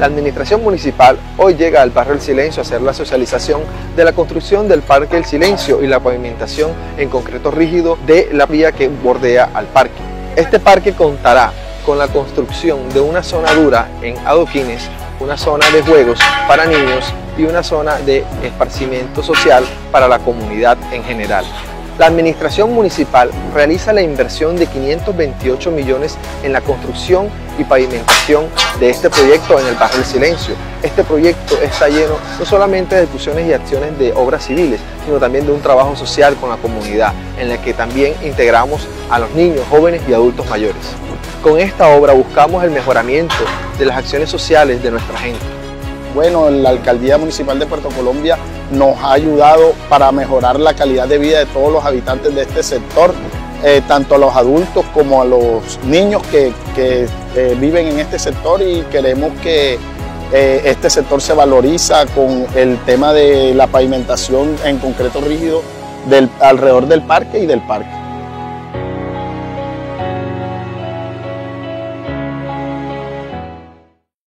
La administración municipal hoy llega al barrio El Silencio a hacer la socialización de la construcción del Parque El Silencio y la pavimentación en concreto rígido de la vía que bordea al parque. Este parque contará con la construcción de una zona dura en adoquines, una zona de juegos para niños y una zona de esparcimiento social para la comunidad en general. La administración municipal realiza la inversión de 528 millones en la construcción y pavimentación de este proyecto en el barrio del Silencio. Este proyecto está lleno no solamente de discusiones y acciones de obras civiles, sino también de un trabajo social con la comunidad, en el que también integramos a los niños, jóvenes y adultos mayores. Con esta obra buscamos el mejoramiento de las acciones sociales de nuestra gente. Bueno, la Alcaldía Municipal de Puerto Colombia nos ha ayudado para mejorar la calidad de vida de todos los habitantes de este sector, eh, tanto a los adultos como a los niños que, eh, viven en este sector y queremos que eh, este sector se valoriza con el tema de la pavimentación en concreto rígido alrededor del parque y del parque.